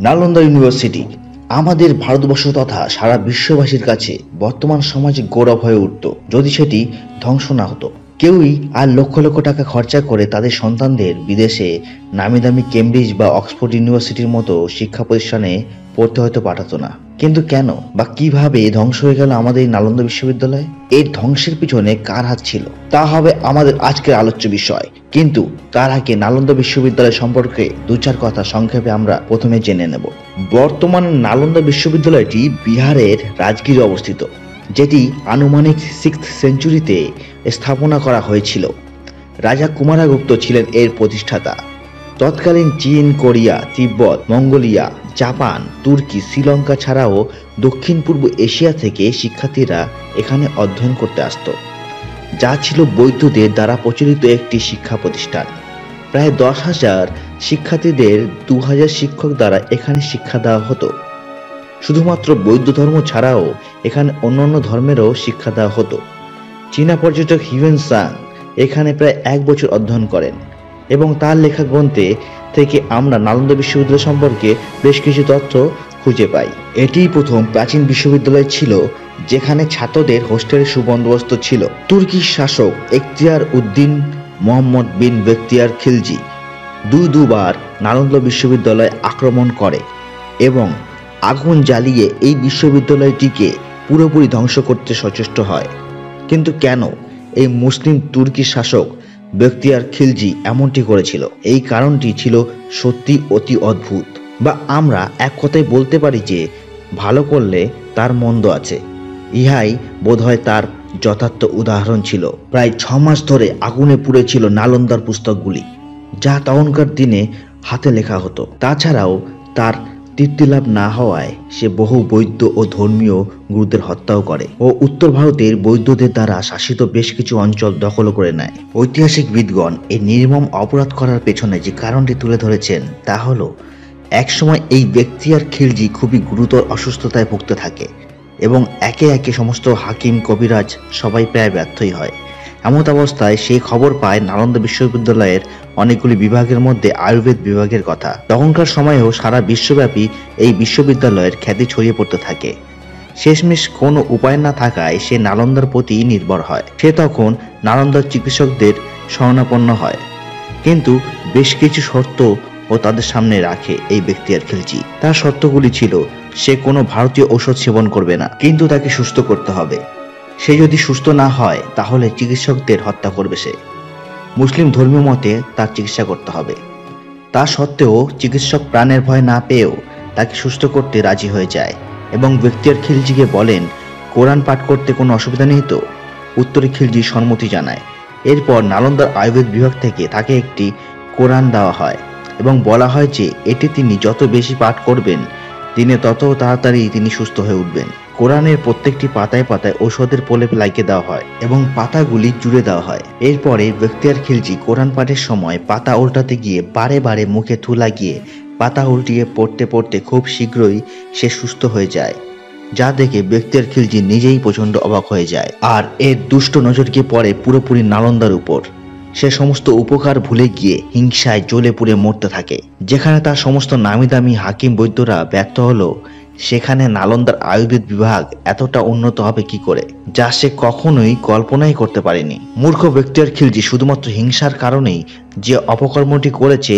Nalanda university, আমাদের ভারতবর্ষ তথা সারা বিশ্ববাসীর কাছে বর্তমান সমাজে গৌরব হয়ে উঠত, যদি সেটি ধ্বংস না হতো। কেউই আর লক্ষ লক্ষ টাকা খরচা করে তাদের সন্তানদের বিদেশে নামি দামি কেমব্রিজ বা অক্সফোর্ড ইউনিভার্সিটির মতো শিক্ষা প্রতিষ্ঠানে পড়তে হয়তো পাঠাতো না। কিন্তু কেন বা কীভাবে ধ্বংস হয়ে গেল আমাদের নালন্দা বিশ্ববিদ্যালয়? এর ধ্বংসের পিছনে কার হাত ছিল? তা হবে আমাদের আজকের আলোচ্য বিষয়। কিন্তু তার আগে নালন্দা বিশ্ববিদ্যালয় সম্পর্কে দু চার কথা সংক্ষেপে আমরা প্রথমে জেনে নেব। বর্তমান নালন্দা বিশ্ববিদ্যালয়টি বিহারের রাজগীরে অবস্থিত। আনুমানিক সিক্স সেঞ্চুরিতে স্থাপনা করা হয়েছিল। রাজা কুমারগুপ্ত ছিলেন এর প্রতিষ্ঠাতা। তৎকালীন চীন, কোরিয়া, তিব্বত, মঙ্গোলিয়া, জাপান, তুর্কি, শ্রীলঙ্কা ছাড়াও দক্ষিণ পূর্ব এশিয়া থেকে শিক্ষার্থীরা এখানে অধ্যয়ন করতে আসত। যা ছিল বৈদ্যদের দ্বারা প্রচলিত একটি শিক্ষা প্রতিষ্ঠান। প্রায় দশ হাজার শিক্ষার্থীদের দু হাজার শিক্ষক দ্বারা এখানে শিক্ষা দেওয়া হতো। শুধুমাত্র বৌদ্ধ ধর্ম ছাড়াও এখানে অন্যান্য ধর্মেরও শিক্ষা দেওয়া হতো। চীনা পর্যটক হিউয়েন সাং এখানে প্রায় এক বছর অধ্যয়ন করেন এবং তার লেখা গ্রন্থে থেকে আমরা নালন্দা বিশ্ববিদ্যালয় সম্পর্কে বেশ কিছু তথ্য খুঁজে পাই। এটিই প্রথম প্রাচীন বিশ্ববিদ্যালয় ছিল, যেখানে ছাত্রদের হোস্টেলের সুবন্দোবস্ত ছিল। তুর্কি শাসক এখতিয়ার উদ্দিন মোহাম্মদ বিন বেখতিয়ার খিলজি দুই দুবার নালন্দা বিশ্ববিদ্যালয় আক্রমণ করে এবং আগুন জ্বালিয়ে এই বিশ্ববিদ্যালয়টিকে পুরোপুরি ধ্বংস করতে সচেষ্ট হয়। কিন্তু কেন এই মুসলিম তুর্কি শাসক বেখতিয়ার খিলজি এমনটি করেছিল? এই কারণটি ছিল সত্যি অতি অদ্ভুত। বা আমরা এক কথায় বলতে পারি যে, ভালো করলে তার মন্দ আছে। ইহাই বোধহয় তার যথার্থ উদাহরণ ছিল। প্রায় ছ মাস ধরে আগুনে পুড়েছিল নালন্দার পুস্তকগুলি, যা তখনকার দিনে হাতে লেখা হতো। তাছাড়াও তার তৃপ্তিলাভ না হওয়ায় সে বহু বৈদ্য ও ধর্মীয় গুরুদের হত্যাও করে ও উত্তর ভারতের বৈদ্যদের দ্বারা শাসিত বেশ কিছু অঞ্চল দখল করে নেয়। ঐতিহাসিক বিদগণ এই নির্মম অপরাধ করার পেছনে যে কারণটি তুলে ধরেছেন, তা হলো, একসময় এই ব্যক্তি আর খিলজি খুবই গুরুতর অসুস্থতায় ভুগতে থাকে এবং একে একে সমস্ত হাকিম, কবিরাজ সবাই প্রায় ব্যর্থই হয়। এমত অবস্থায় সেই খবর পায় নালন্দা বিশ্ববিদ্যালয়ের অনেকগুলি বিভাগের মধ্যে আয়ুর্বেদ বিভাগের কথা। তখনকার সময়েও সারা বিশ্বব্যাপী এই বিশ্ববিদ্যালয়ের খ্যাতি ছড়িয়ে পড়তে থাকে। শেষমেশ কোনো উপায় না থাকায় সে নালন্দার প্রতি নির্ভর হয়। সে তখন নালন্দার চিকিৎসকদের শরণাপন্ন হয়। কিন্তু বেশ কিছু শর্ত ও তাদের সামনে রাখে এই ব্যক্তি আর খেলছি তার শর্তগুলি ছিল, সে কোনো ভারতীয় ঔষধ সেবন করবে না, কিন্তু তাকে সুস্থ করতে হবে। সে যদি সুস্থ না হয়, তাহলে চিকিৎসকদের হত্যা করবে সে। মুসলিম ধর্মীয় মতে তার চিকিৎসা করতে হবে। তা সত্ত্বেও চিকিৎসক প্রাণের ভয় না পেয়েও তাকে সুস্থ করতে রাজি হয়ে যায় এবং ব্যক্তির খিলজিকে বলেন, কোরআন পাঠ করতে কোনো অসুবিধা নেই তো? উত্তরে খিলজি সম্মতি জানায়। এরপর নালন্দার আয়ুর্বেদ বিভাগ থেকে তাকে একটি কোরআন দেওয়া হয় এবং বলা হয় যে, এটি তিনি যত বেশি পাঠ করবেন, দিনে তত তাড়াতাড়ি তিনি সুস্থ হয়ে উঠবেন। কোরআনের প্রত্যেকটি পাতায় পাতায় ঔষধের প্রলেপ লাগিয়ে দেওয়া হয় এবং পাতাগুলি জুড়ে দেওয়া হয়। এরপরে ব্যক্তিয়ার খিলজি কোরআন পাঠের সময় পাতা উল্টাতে গিয়ে বারে বারে মুখে থু লাগিয়ে পাতা উল্টিয়ে পড়তে পড়তে খুব শীঘ্রই সে সুস্থ হয়ে যায়, যা দেখে ব্যক্তির খিলজি নিজেই প্রচণ্ড অবাক হয়ে যায়। আর এর দুষ্ট নজরকে পড়ে পুরোপুরি নালন্দার উপর। সে সমস্ত উপকার ভুলে গিয়ে হিংসায় জ্বলে পুড়ে মরতে থাকে। যেখানে তার সমস্ত নামি দামি হাকিম বৈদ্যরা ব্যর্থ হলো সেখানে নালন্দার আয়ুর্বেদ বিভাগ এতটা উন্নত হবে কি করে, যা সে কখনোই কল্পনাই করতে পারেনি। মূর্খ ব্যক্তির খিলজি শুধুমাত্র হিংসার কারণেই যে অপকর্মটি করেছে,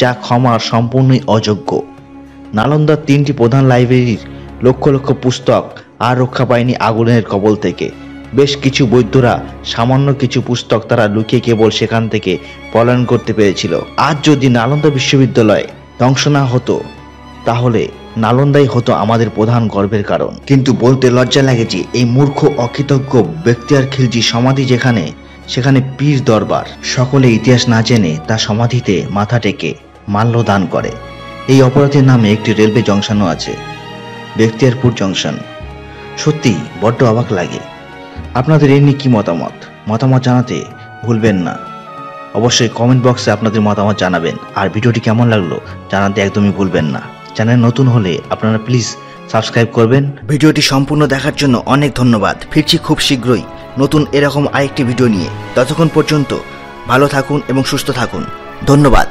যা ক্ষমার সম্পূর্ণই অযোগ্য। নালন্দার তিনটি প্রধান লাইব্রেরির লক্ষ লক্ষ পুস্তক আর রক্ষা পায়নি আগুনের কবল থেকে। বেশ কিছু বৈদ্যরা সামান্য কিছু পুস্তক তারা লুকিয়ে কেবল সেখান থেকে পলায়ন করতে পেরেছিল। আজ যদি নালন্দা বিশ্ববিদ্যালয় ধ্বংস না হতো, তাহলে নালন্দাই হতো আমাদের প্রধান গর্বের কারণ। কিন্তু বলতে লজ্জা লাগে যে এই মূর্খ, অকৃতজ্ঞ ব্যক্তিয়ার খিলজি সমাধি যেখানে, সেখানে পীর দরবার। সকলে ইতিহাস না জেনে তা সমাধিতে মাথা টেকে মাল্য দান করে। এই অপরাধের নামে একটি রেলওয়ে জংশনও আছে ব্যক্তিয়ারপুর জংশন। সত্যি বড্ড অবাক লাগে। আপনাদের এ নিয়ে কী মতামত? মতামত জানাতে ভুলবেন না। অবশ্যই কমেন্ট বক্সে আপনাদের মতামত জানাবেন। আর ভিডিওটি কেমন লাগল জানাতে একদমই ভুলবেন না। চ্যানেল নতুন হলে আপনারা প্লিজ সাবস্ক্রাইব করবেন। ভিডিওটি সম্পূর্ণ দেখার জন্য অনেক ধন্যবাদ। ফিরছি খুব শীঘ্রই নতুন এরকম আরেকটি ভিডিও নিয়ে। ততক্ষণ পর্যন্ত ভালো থাকুন এবং সুস্থ থাকুন। ধন্যবাদ।